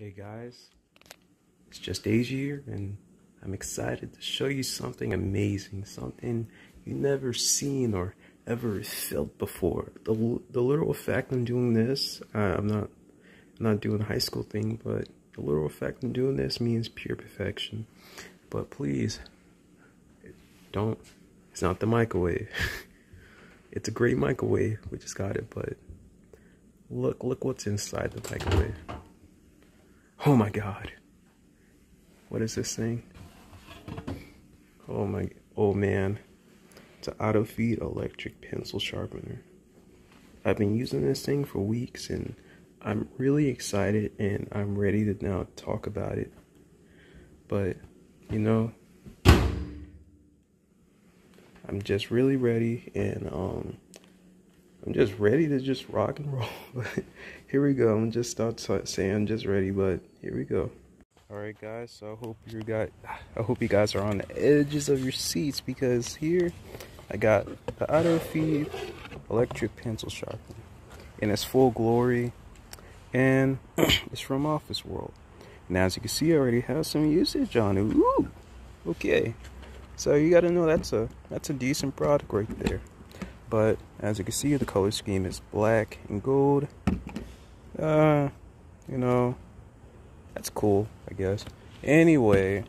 Hey guys, it's just Asia here, and I'm excited to show you something amazing, something you never seen or ever felt before. The the literal effect I'm doing this, uh, I'm not I'm not doing a high school thing, but the literal effect I'm doing this means pure perfection. But please, don't. It's not the microwave. it's a great microwave. We just got it, but look look what's inside the microwave. Oh my god. What is this thing? Oh my, oh man. It's an auto feed electric pencil sharpener. I've been using this thing for weeks and I'm really excited and I'm ready to now talk about it. But, you know, I'm just really ready and um I'm just ready to just rock and roll. But here we go. I'm just start saying I'm just ready, but here we go. All right, guys. So I hope you got. I hope you guys are on the edges of your seats because here I got the Auto Feed electric pencil sharpener in its full glory, and it's from Office World. And as you can see, I already have some usage on it. Ooh, okay. So you got to know that's a that's a decent product right there. But as you can see, the color scheme is black and gold. Uh, you know, that's cool, I guess. Anyway,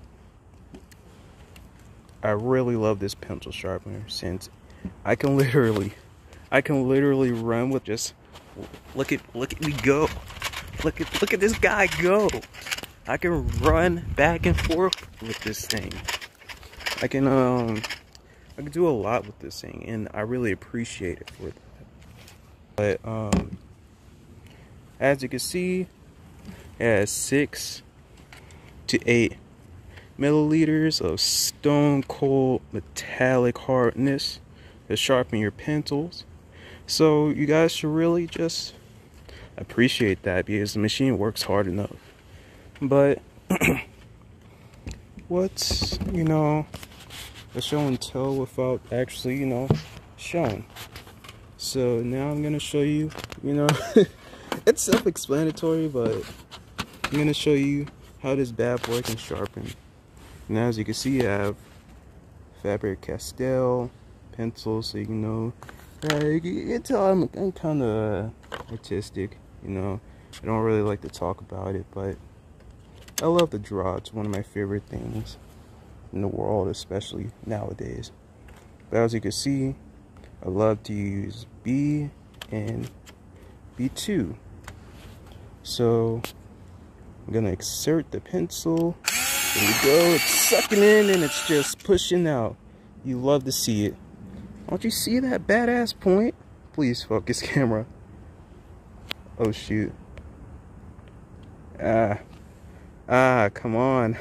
I really love this pencil sharpener since I can literally, I can literally run with just, look at, look at me go. Look at, look at this guy go. I can run back and forth with this thing. I can, um, I can do a lot with this thing, and I really appreciate it for that. But um, as you can see, it has six to eight milliliters of stone cold metallic hardness to sharpen your pencils. So you guys should really just appreciate that because the machine works hard enough. But what's you know a show and tell without actually, you know, showing. So now I'm gonna show you, you know, it's self-explanatory, but I'm gonna show you how this bad boy can sharpen. Now as you can see, I have Faber-Castell pencils, so you know. Uh, you can tell I'm, I'm kind of artistic, you know. I don't really like to talk about it, but I love to draw. It's one of my favorite things in the world, especially nowadays. But as you can see, I love to use B and B2. So I'm gonna insert the pencil. There we go. It's sucking in and it's just pushing out. You love to see it. Don't you see that badass point? Please focus camera. Oh shoot. Ah. Ah, come on.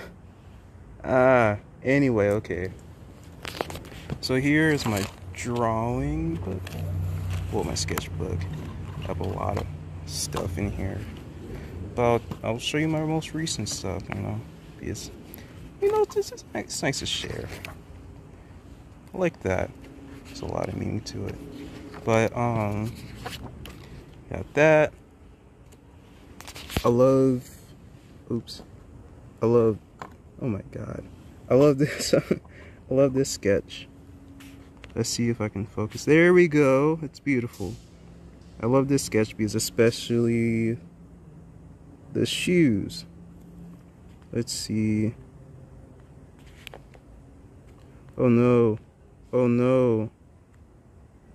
Ah. Anyway, okay. So here is my drawing book. Well, my sketchbook. I have a lot of stuff in here. But I'll show you my most recent stuff, you know. Because, you know, this is nice, it's nice to share. I like that. There's a lot of meaning to it. But, um, got that. I love, oops. I love, oh my god. I love this. I love this sketch. Let's see if I can focus. There we go. It's beautiful. I love this sketch because especially the shoes. Let's see. Oh no. Oh no.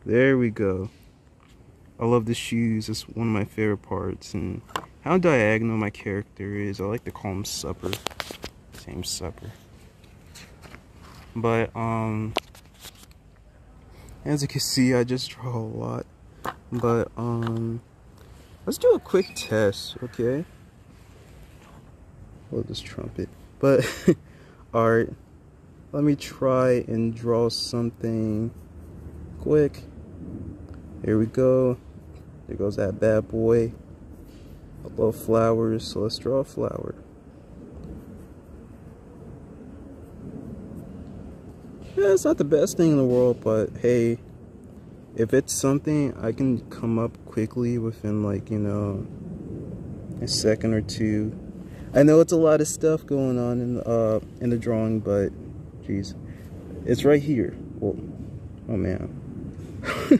There we go. I love the shoes. It's one of my favorite parts. And how diagonal my character is. I like to call him Supper. Same Supper. But, um, as you can see, I just draw a lot. But, um, let's do a quick test, okay? Hold this trumpet. But, alright, let me try and draw something quick. Here we go. There goes that bad boy. I love flowers, so let's draw a flower. Yeah, it's not the best thing in the world, but hey, if it's something I can come up quickly within like, you know, a second or two, I know it's a lot of stuff going on in the, uh, in the drawing, but jeez, it's right here. Well, oh man.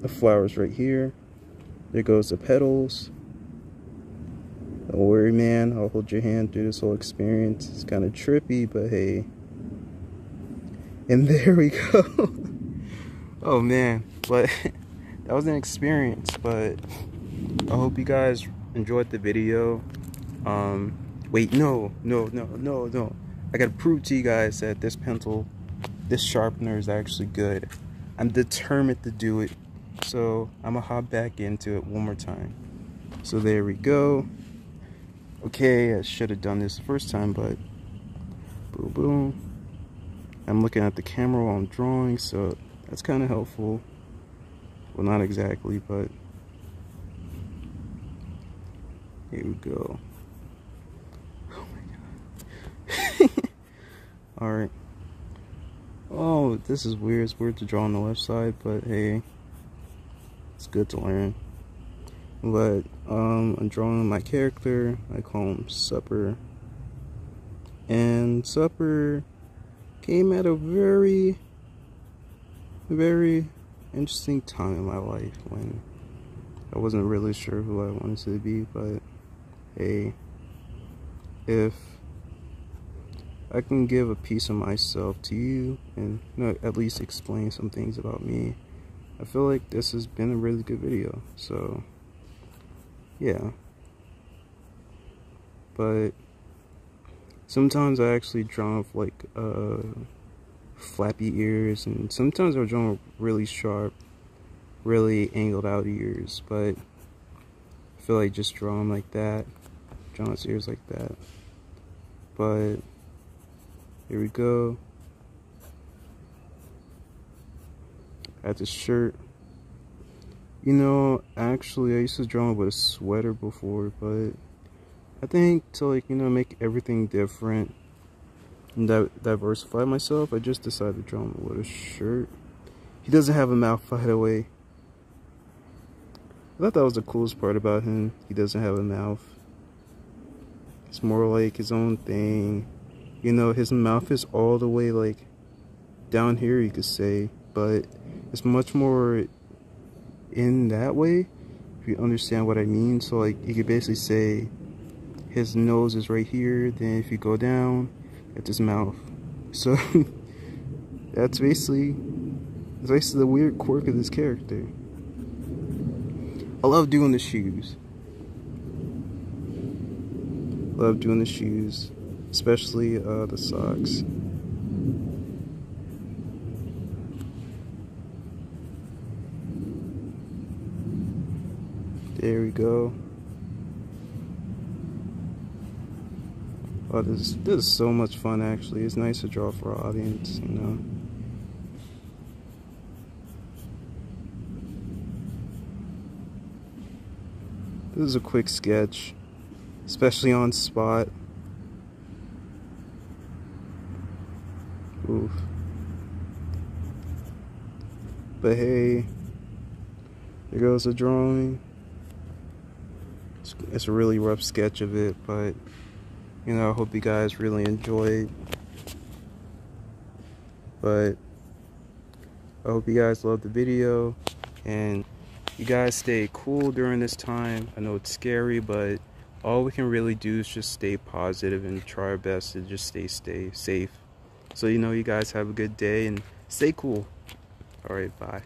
the flowers right here. There goes the petals. Don't worry, man. I'll hold your hand through this whole experience. It's kind of trippy, but hey. And there we go. oh man, but that was an experience. But I hope you guys enjoyed the video. Um, wait, no, no, no, no, no. I gotta prove to you guys that this pencil, this sharpener is actually good. I'm determined to do it. So I'm gonna hop back into it one more time. So there we go. Okay, I should have done this the first time, but boom, boom. I'm looking at the camera while I'm drawing, so that's kind of helpful. Well, not exactly, but here we go. Oh my god. Alright. Oh, this is weird. It's weird to draw on the left side, but hey, it's good to learn. But um, I'm drawing my character. I call him Supper. And Supper came at a very, very interesting time in my life when I wasn't really sure who I wanted to be, but hey, if I can give a piece of myself to you and you know, at least explain some things about me, I feel like this has been a really good video. So, yeah. But sometimes I actually draw with like uh, flappy ears, and sometimes I draw really sharp, really angled out ears. But I feel like just draw them like that, draw his ears like that. But here we go. At the shirt. You know, actually, I used to draw with a sweater before, but I think to like, you know, make everything different and di diversify myself, I just decided to draw him with a shirt. He doesn't have a mouth, by the way. I thought that was the coolest part about him. He doesn't have a mouth. It's more like his own thing. You know, his mouth is all the way like down here, you could say, but it's much more in that way, if you understand what I mean. So like, you could basically say his nose is right here then if you go down it's his mouth. So that's basically that's basically the weird quirk of this character. I love doing the shoes. Love doing the shoes especially uh, the socks. There we go Oh, this, this is so much fun, actually. It's nice to draw for our audience, you know. This is a quick sketch, especially on spot. Oof. But hey, there goes the drawing. It's, it's a really rough sketch of it, but you know, I hope you guys really enjoyed. But I hope you guys loved the video and you guys stay cool during this time. I know it's scary, but all we can really do is just stay positive and try our best to just stay stay safe. So you know you guys have a good day and stay cool. All right, bye.